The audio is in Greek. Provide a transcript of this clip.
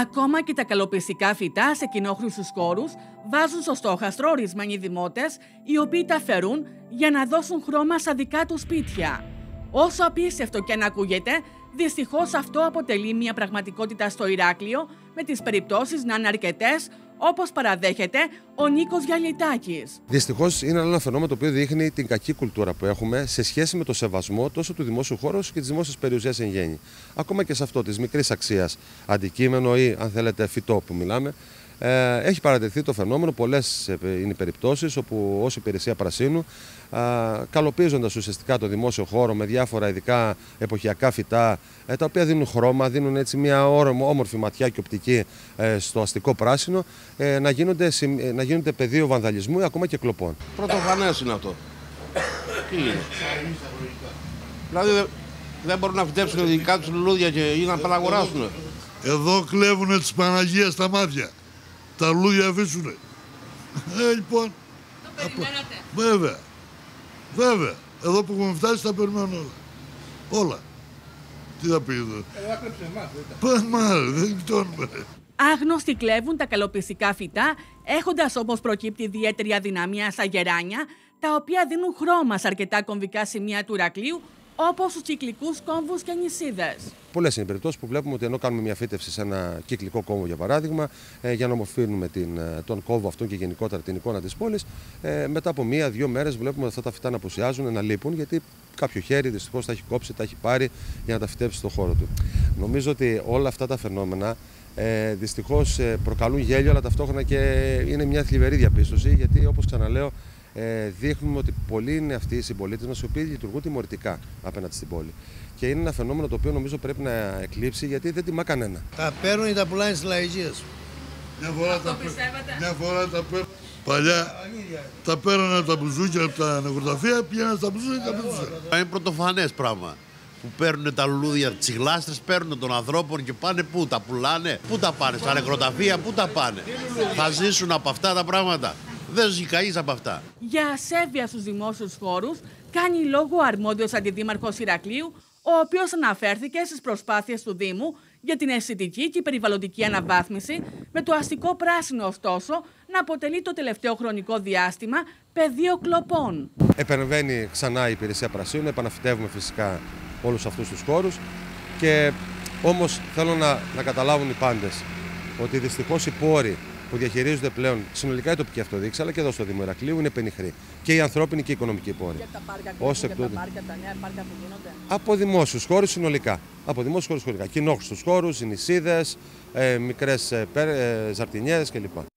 Ακόμα και τα καλοπιστικά φυτά σε κοινόχρηστους χώρους βάζουν στο στόχαστρο ορισμένοι δημότες οι οποίοι τα φερούν για να δώσουν χρώμα στα δικά τους σπίτια. Όσο απίστευτο και αν ακούγεται, δυστυχώς αυτό αποτελεί μια πραγματικότητα στο Ηράκλειο, με τις περιπτώσεις να είναι αρκετές, όπως παραδέχεται ο Νίκος Γιαλιτάκη. Δυστυχώς είναι ένα φαινόμενο το οποίο δείχνει την κακή κουλτούρα που έχουμε σε σχέση με το σεβασμό τόσο του δημόσιου χώρου και της δημόσιας περιουσίας εν γέννη. Ακόμα και σε αυτό της μικρής αξίας αντικείμενο ή αν θέλετε φυτό που μιλάμε, ε, έχει παρατηρηθεί το φαινόμενο, πολλές είναι οι περιπτώσεις όπου ως υπηρεσία πρασίνου, καλοπίζοντας ουσιαστικά το δημόσιο χώρο με διάφορα ειδικά εποχιακά φυτά, ε, τα οποία δίνουν χρώμα, δίνουν έτσι μια όμορφη ματιά και οπτική ε, στο αστικό πράσινο, να, γίνονται, να γίνονται πεδίο βανδαλισμού ή ακόμα και κλοπών. Πρωτοφανές είναι αυτό. Τι είναι; Δηλαδή δεν μπορούν να φυτέψουν δικά τους λουλούδια και ή να παραγοράσουν. Εδώ κλέβουν τις Παναγία στα μάτια τα λουλούδια αφήσουνε. Ε, λοιπόν. Το περιμένατε. Βέβαια. Βέβαια. Εδώ που έχουμε φτάσει τα περιμένω όλα. Όλα. Τι θα πει εδώ. Εδώ κλέψε εμάς. Πάμε, δεν κοιτώνουμε. Άγνωστοι κλέβουν τα καλοπιστικά φυτά, έχοντας όπω προκύπτει ιδιαίτερη αδυναμία στα γεράνια, τα οποία δίνουν χρώμα σε αρκετά κομβικά σημεία του Ηρακλείου, όπως τους κυκλικούς κόμβους και νησίδες. Πολλές είναι οι περιπτώσεις που βλέπουμε ότι ενώ κάνουμε μια φύτευση σε ένα κυκλικό κόμβο, για παράδειγμα, ε, για να ομοφύνουμε την, ε, τον κόμβο αυτόν και γενικότερα την εικόνα της πόλης, ε, μετά από μία-δύο μέρες βλέπουμε αυτά τα φυτά να απουσιάζουν, να λείπουν, γιατί κάποιο χέρι δυστυχώς τα έχει κόψει, τα έχει πάρει για να τα φυτέψει στον χώρο του. Νομίζω ότι όλα αυτά τα φαινόμενα ε, δυστυχώς ε, προκαλούν γέλιο, αλλά ταυτόχρονα και είναι μια θλιβερή διαπίστωση, γιατί όπως ξαναλέω, ε, δείχνουμε ότι πολλοί είναι αυτοί οι συμπολίτες μας οι οποίοι λειτουργούν τιμωρητικά απέναντι στην πόλη. Και είναι ένα φαινόμενο το οποίο νομίζω πρέπει να εκλείψει γιατί δεν τιμά κανένα. Τα παίρνουν ή τα πουλάνε στις λαϊκίες. Μια φορά τα Μια φορά τα παίρνουν. Παλιά τα παίρνανε τα μπουζούκια από τα νεκροταφεία, πήγαιναν στα μπουζούκια και τα πετούσαν. Είναι πρωτοφανές πράγμα. Που παίρνουν τα λουλούδια, τι γλάστρε, παίρνουν των ανθρώπων και πάνε πού, τα πουλάνε, πού τα πάνε, στα νεκροταφεία, πού τα πάνε. Θα ζήσουν από αυτά τα πράγματα. Δεν ζει κανείς από αυτά. Για ασέβεια στους δημόσιους χώρου, κάνει λόγο ο αρμόδιος αντιδήμαρχος Ηρακλείου, ο οποίος αναφέρθηκε στις προσπάθειες του Δήμου για την αισθητική και περιβαλλοντική αναβάθμιση, με το αστικό πράσινο ωστόσο να αποτελεί το τελευταίο χρονικό διάστημα πεδίο κλοπών. Επεμβαίνει ξανά η υπηρεσία πρασίνου, επαναφυτεύουμε φυσικά όλους αυτούς τους χώρους και όμως θέλω να, να καταλάβουν οι πάντες ότι δυστυχώς οι πόροι που διαχειρίζονται πλέον συνολικά η τοπική αυτοδιοίκηση, αλλά και εδώ στο Δήμο Ηρακλείου είναι πενιχρή. Και οι ανθρώπινοι και οι οικονομικοί πόροι. Για τα πάρκα, Ως για εκ τα τούτου. πάρκα, τα νέα πάρκα που γίνονται. Από δημόσιους χώρους συνολικά. Από δημόσιους χώρους συνολικά. Κοινόχρηστου χώρους, νησίδε, ε, μικρές ε, ζαρτινιέ κλπ.